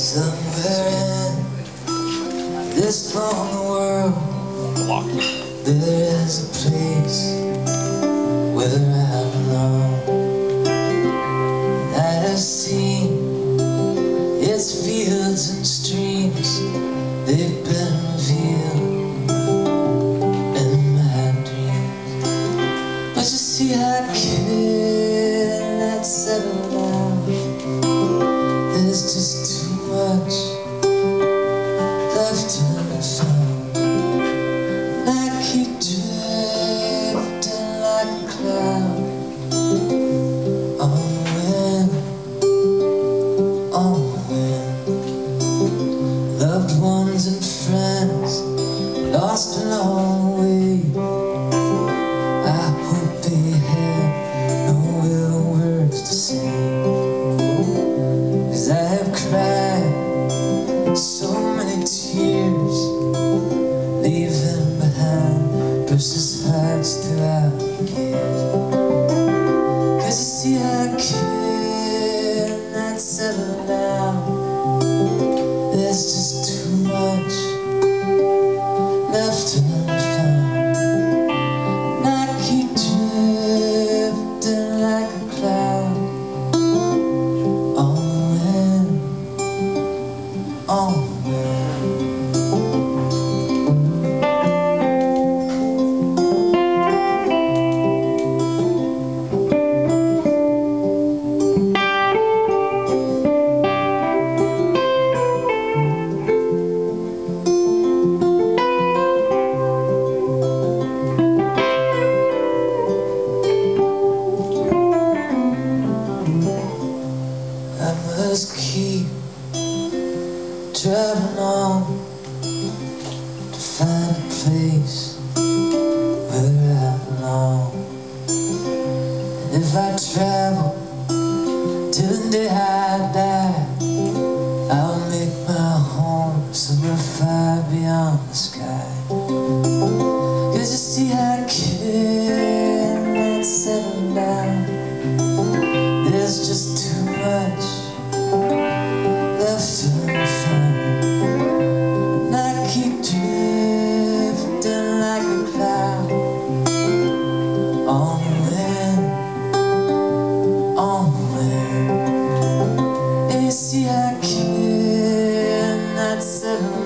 Somewhere in this long world There is a place where I belong That I've seen its fields and streams. They've been revealed in my dreams. But you see I can't Those is hard to get Cause you see I can't find a place where I belong. And if I travel to the day I die I'll make my home somewhere far beyond the sky. Cause you see I care said